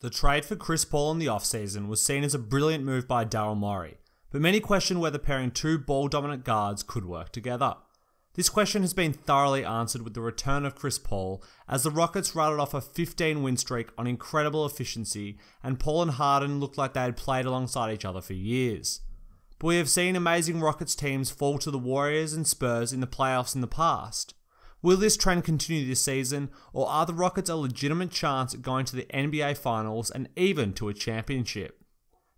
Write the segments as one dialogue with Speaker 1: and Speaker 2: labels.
Speaker 1: The trade for Chris Paul in the offseason was seen as a brilliant move by Daryl Morey, but many questioned whether pairing two ball dominant guards could work together. This question has been thoroughly answered with the return of Chris Paul, as the Rockets rattled off a 15 win streak on incredible efficiency, and Paul and Harden looked like they had played alongside each other for years. But we have seen amazing Rockets teams fall to the Warriors and Spurs in the playoffs in the past. Will this trend continue this season, or are the Rockets a legitimate chance at going to the NBA Finals and even to a championship?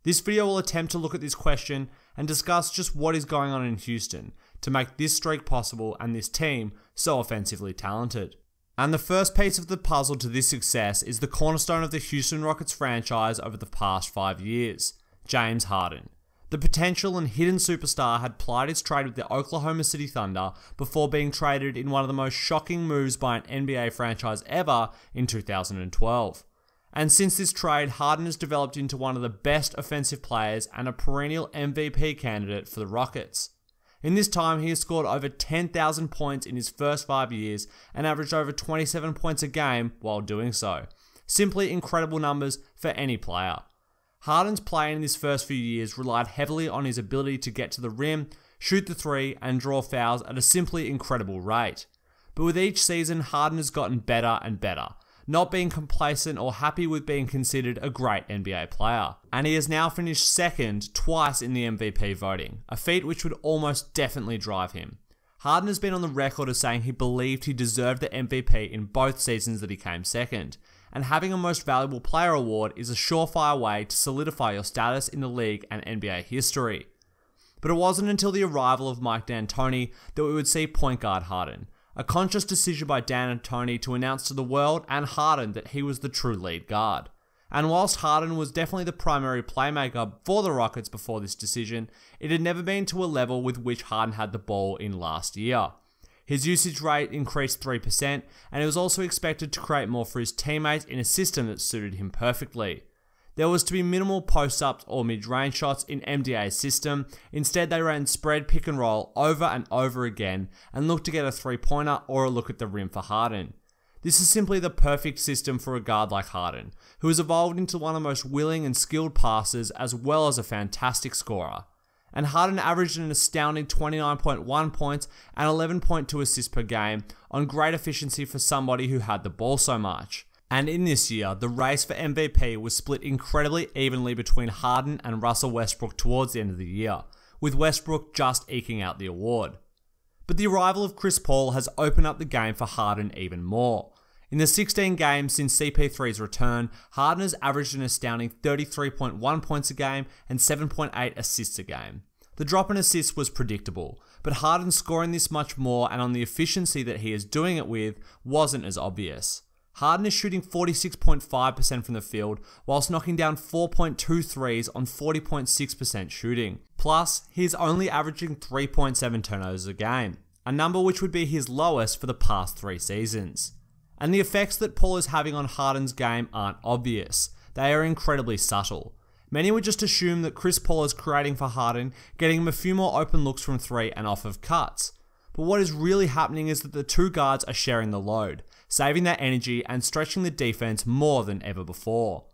Speaker 1: This video will attempt to look at this question and discuss just what is going on in Houston to make this streak possible and this team so offensively talented. And the first piece of the puzzle to this success is the cornerstone of the Houston Rockets franchise over the past five years James Harden. The potential and hidden superstar had plied his trade with the Oklahoma City Thunder before being traded in one of the most shocking moves by an NBA franchise ever in 2012. And since this trade, Harden has developed into one of the best offensive players and a perennial MVP candidate for the Rockets. In this time, he has scored over 10,000 points in his first five years and averaged over 27 points a game while doing so. Simply incredible numbers for any player. Harden's play in his first few years relied heavily on his ability to get to the rim, shoot the three, and draw fouls at a simply incredible rate. But with each season, Harden has gotten better and better, not being complacent or happy with being considered a great NBA player. And he has now finished second twice in the MVP voting, a feat which would almost definitely drive him. Harden has been on the record as saying he believed he deserved the MVP in both seasons that he came second, and having a Most Valuable Player award is a surefire way to solidify your status in the league and NBA history. But it wasn't until the arrival of Mike D'Antoni that we would see point guard Harden, a conscious decision by D'Antoni to announce to the world and Harden that he was the true lead guard. And whilst Harden was definitely the primary playmaker for the Rockets before this decision, it had never been to a level with which Harden had the ball in last year. His usage rate increased 3%, and he was also expected to create more for his teammates in a system that suited him perfectly. There was to be minimal post ups or mid range shots in MDA's system. Instead, they ran spread pick and roll over and over again and looked to get a three pointer or a look at the rim for Harden. This is simply the perfect system for a guard like Harden, who has evolved into one of the most willing and skilled passers as well as a fantastic scorer and Harden averaged an astounding 29.1 points and 11.2 assists per game on great efficiency for somebody who had the ball so much. And in this year, the race for MVP was split incredibly evenly between Harden and Russell Westbrook towards the end of the year, with Westbrook just eking out the award. But the arrival of Chris Paul has opened up the game for Harden even more. In the 16 games since CP3's return, Harden has averaged an astounding 33.1 points a game and 7.8 assists a game. The drop in assists was predictable, but Harden scoring this much more and on the efficiency that he is doing it with wasn't as obvious. Harden is shooting 46.5% from the field, whilst knocking down 4.2 threes on 40.6% shooting. Plus, he is only averaging 3.7 turnovers a game, a number which would be his lowest for the past three seasons. And the effects that Paul is having on Harden's game aren't obvious, they are incredibly subtle. Many would just assume that Chris Paul is creating for Harden, getting him a few more open looks from three and off of cuts. But what is really happening is that the two guards are sharing the load, saving their energy and stretching the defense more than ever before.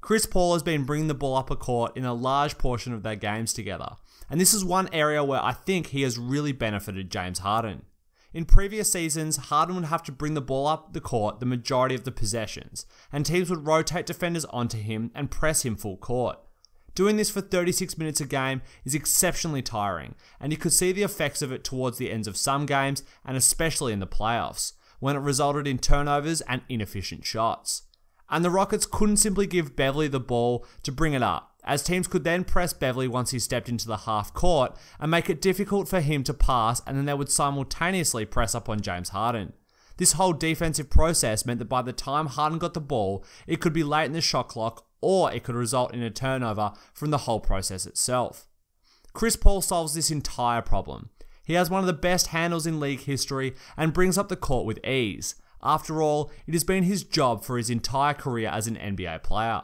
Speaker 1: Chris Paul has been bringing the ball up a court in a large portion of their games together, and this is one area where I think he has really benefited James Harden. In previous seasons, Harden would have to bring the ball up the court the majority of the possessions, and teams would rotate defenders onto him and press him full court. Doing this for 36 minutes a game is exceptionally tiring, and you could see the effects of it towards the ends of some games, and especially in the playoffs, when it resulted in turnovers and inefficient shots. And the Rockets couldn't simply give Beverley the ball to bring it up, as teams could then press Beverley once he stepped into the half court and make it difficult for him to pass, and then they would simultaneously press up on James Harden. This whole defensive process meant that by the time Harden got the ball, it could be late in the shot clock or it could result in a turnover from the whole process itself. Chris Paul solves this entire problem. He has one of the best handles in league history and brings up the court with ease. After all, it has been his job for his entire career as an NBA player.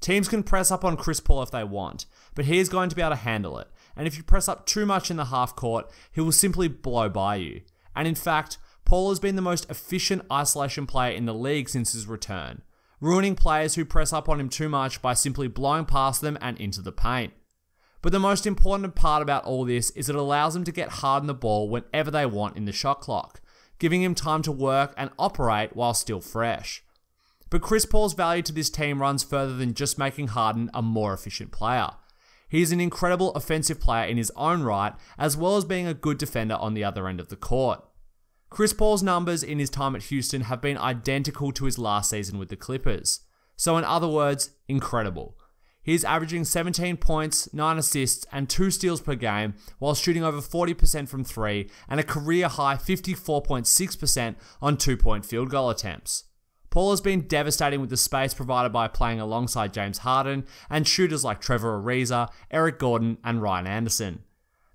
Speaker 1: Teams can press up on Chris Paul if they want, but he is going to be able to handle it. And if you press up too much in the half court, he will simply blow by you. And in fact, Paul has been the most efficient isolation player in the league since his return. ruining players who press up on him too much by simply blowing past them and into the paint. But the most important part about all this is it allows them to get hard on the ball whenever they want in the shot clock, giving him time to work and operate while still fresh. But Chris Paul's value to this team runs further than just making Harden a more efficient player. He is an incredible offensive player in his own right, as well as being a good defender on the other end of the court. Chris Paul's numbers in his time at Houston have been identical to his last season with the Clippers. So, in other words, incredible. He is averaging 17 points, 9 assists, and 2 steals per game while shooting over 40% from 3 and a career high 54.6% on 2 point field goal attempts. Paul has been devastating with the space provided by playing alongside James Harden and shooters like Trevor Ariza, Eric Gordon, and Ryan Anderson.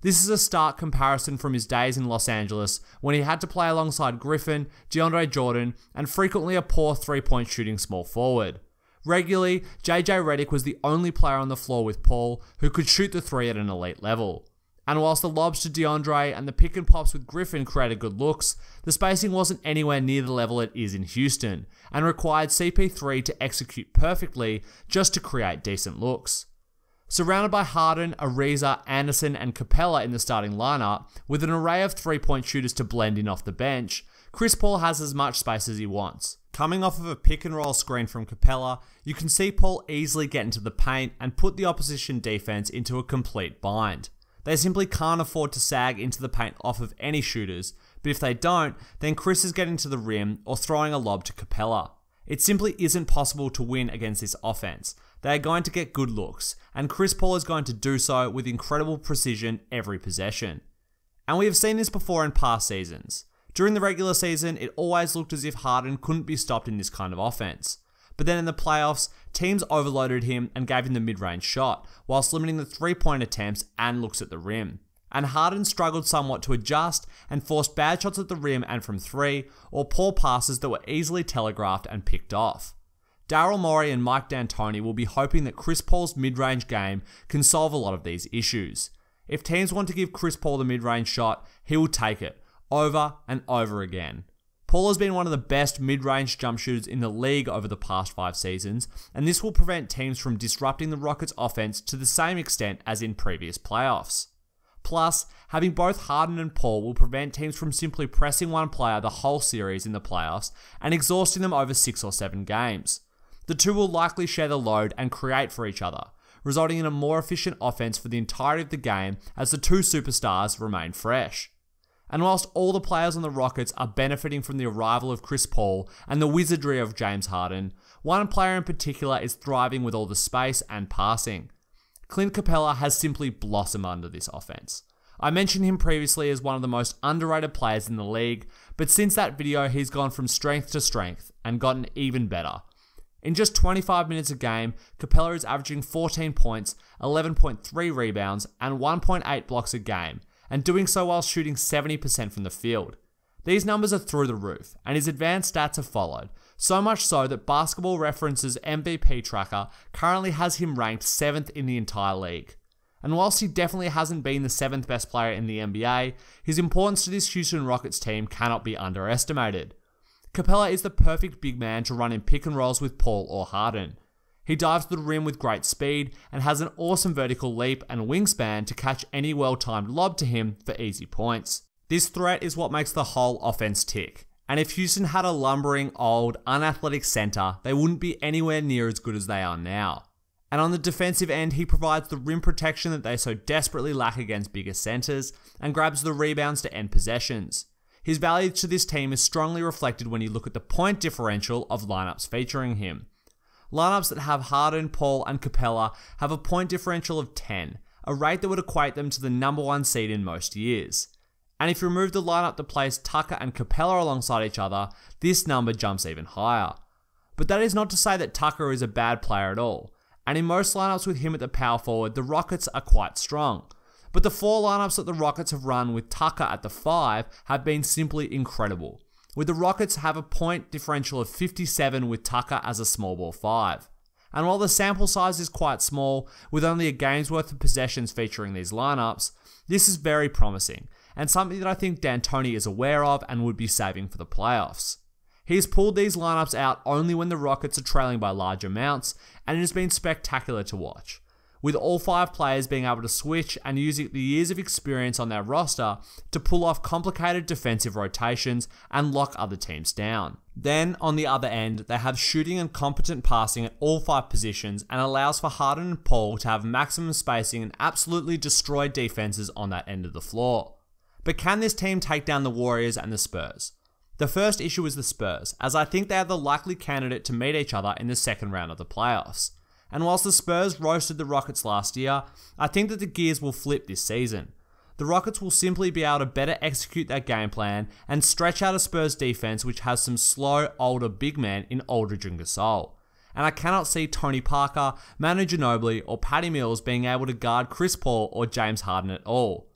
Speaker 1: This is a stark comparison from his days in Los Angeles when he had to play alongside Griffin, DeAndre Jordan, and frequently a poor three point shooting small forward. Regularly, JJ Redick was the only player on the floor with Paul who could shoot the three at an elite level. And whilst the lobs to DeAndre and the pick and pops with Griffin created good looks, the spacing wasn't anywhere near the level it is in Houston, and required CP3 to execute perfectly just to create decent looks. Surrounded by Harden, Ariza, Anderson, and Capela in the starting lineup, with an array of three point shooters to blend in off the bench, Chris Paul has as much space as he wants. Coming off of a pick and roll screen from Capela, you can see Paul easily get into the paint and put the opposition defense into a complete bind. They simply can't afford to sag into the paint off of any shooters, but if they don't, then Chris is getting to the rim or throwing a lob to Capela. It simply isn't possible to win against this offense. They are going to get good looks, and Chris Paul is going to do so with incredible precision every possession. And we have seen this before in past seasons. During the regular season, it always looked as if Harden couldn't be stopped in this kind of offense. But then in the playoffs, teams overloaded him and gave him the mid range shot, whilst limiting the three point attempts and looks at the rim. And Harden struggled somewhat to adjust and forced bad shots at the rim and from three, or poor passes that were easily telegraphed and picked off. Daryl Morey and Mike D'Antoni will be hoping that Chris Paul's mid range game can solve a lot of these issues. If teams want to give Chris Paul the mid range shot, he will take it over and over again. Paul has been one of the best mid range jump shooters in the league over the past five seasons, and this will prevent teams from disrupting the Rockets' offense to the same extent as in previous playoffs. Plus, having both Harden and Paul will prevent teams from simply pressing one player the whole series in the playoffs and exhausting them over six or seven games. The two will likely share the load and create for each other, resulting in a more efficient offense for the entirety of the game as the two superstars remain fresh. And whilst all the players on the Rockets are benefiting from the arrival of Chris Paul and the wizardry of James Harden, one player in particular is thriving with all the space and passing. Clint Capela has simply blossomed under this offense. I mentioned him previously as one of the most underrated players in the league, but since that video, he's gone from strength to strength and gotten even better. In just 25 minutes a game, Capela is averaging 14 points, 11.3 rebounds, and 1.8 blocks a game, and doing so while shooting 70% from the field. These numbers are through the roof, and his advanced stats have followed, so much so that Basketball Reference's MVP tracker currently has him ranked 7th in the entire league. And whilst he definitely hasn't been the 7th best player in the NBA, his importance to this Houston Rockets team cannot be underestimated. Capela is the perfect big man to run in pick and rolls with Paul or Harden. He dives to the rim with great speed and has an awesome vertical leap and wingspan to catch any well timed lob to him for easy points. This threat is what makes the whole offense tick. And if Houston had a lumbering, old, unathletic center, they wouldn't be anywhere near as good as they are now. And on the defensive end, he provides the rim protection that they so desperately lack against bigger centers and grabs the rebounds to end possessions. His value to this team is strongly reflected when you look at the point differential of lineups featuring him. Lineups that have Harden, Paul, and Capela have a point differential of 10, a rate that would equate them to the number one seed in most years. And if you remove the lineup that plays Tucker and Capela alongside each other, this number jumps even higher. But that is not to say that Tucker is a bad player at all. And in most lineups with him at the power forward, the Rockets are quite strong. But the four lineups that the Rockets have run with Tucker at the 5 have been simply incredible with the Rockets have a point differential of 57 with Tucker as a small ball 5. And while the sample size is quite small, with only a game's worth of possessions featuring these lineups, this is very promising, and something that I think D'Antoni is aware of and would be saving for the playoffs. He has pulled these lineups out only when the Rockets are trailing by large amounts, and it has been spectacular to watch. With all five players being able to switch and using the years of experience on their roster to pull off complicated defensive rotations and lock other teams down. Then, on the other end, they have shooting and competent passing at all five positions and allows for Harden and Paul to have maximum spacing and absolutely destroy defenses on that end of the floor. But can this team take down the Warriors and the Spurs? The first issue is the Spurs, as I think they are the likely candidate to meet each other in the second round of the playoffs. And whilst the Spurs roasted the Rockets last year, I think that the gears will flip this season. The Rockets will simply be able to better execute their game plan and stretch out a Spurs defense which has some slow, older big men in Aldridge and Gasol. And I cannot see Tony Parker, Manu Ginobili, or Patty Mills being able to guard Chris Paul or James Harden at all.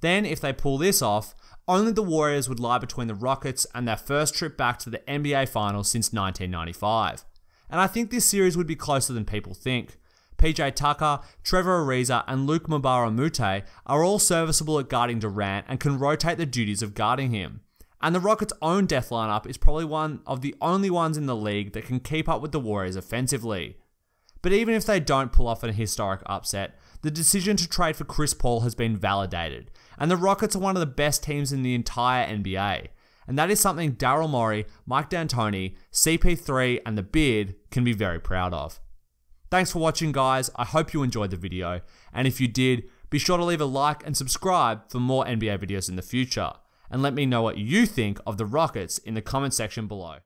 Speaker 1: Then, if they pull this off, only the Warriors would lie between the Rockets and their first trip back to the NBA Finals since 1995. And I think this series would be closer than people think. PJ Tucker, Trevor Ariza, and Luke Mbah a Moute are all serviceable at guarding Durant and can rotate the duties of guarding him. And the Rockets' own death lineup is probably one of the only ones in the league that can keep up with the Warriors offensively. But even if they don't pull off an historic upset, the decision to trade for Chris Paul has been validated, and the Rockets are one of the best teams in the entire NBA. And that is something Daryl Morey, Mike D'Antoni, CP3, and the Beard can be very proud of. Thanks for watching, guys. I hope you enjoyed the video, and if you did, be sure to leave a like and subscribe for more NBA videos in the future. And let me know what you think of the Rockets in the comment section below.